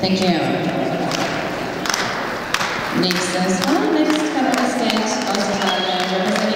Thank you. Nächstes next coming on stage,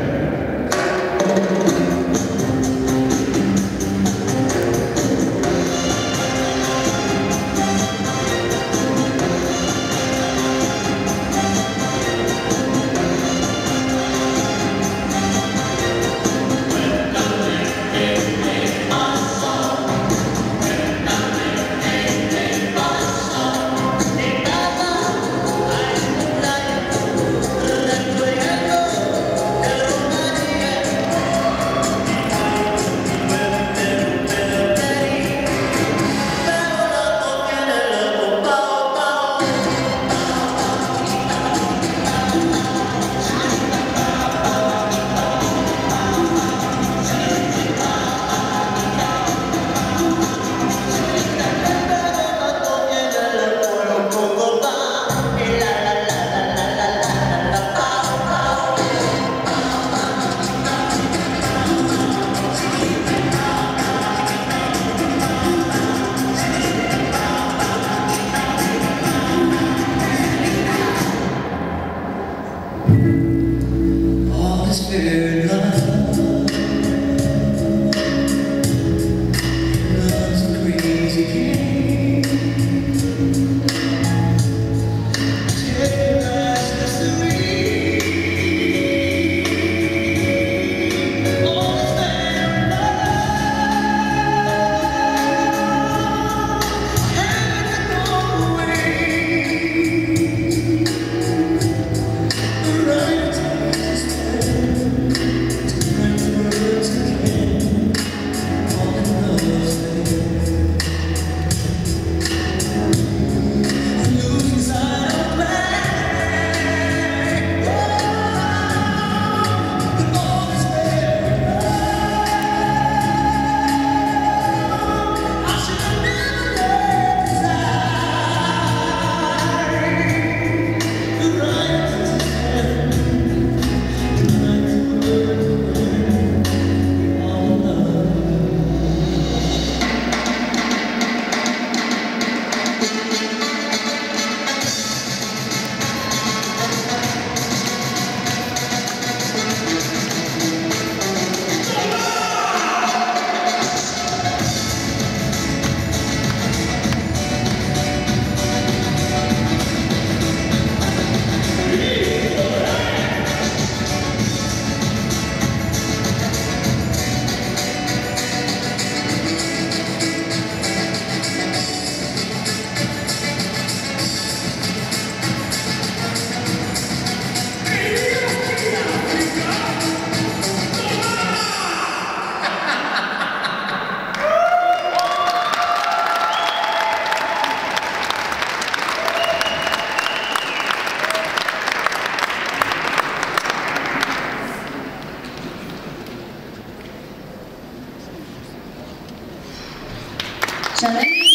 dear God. Sợi.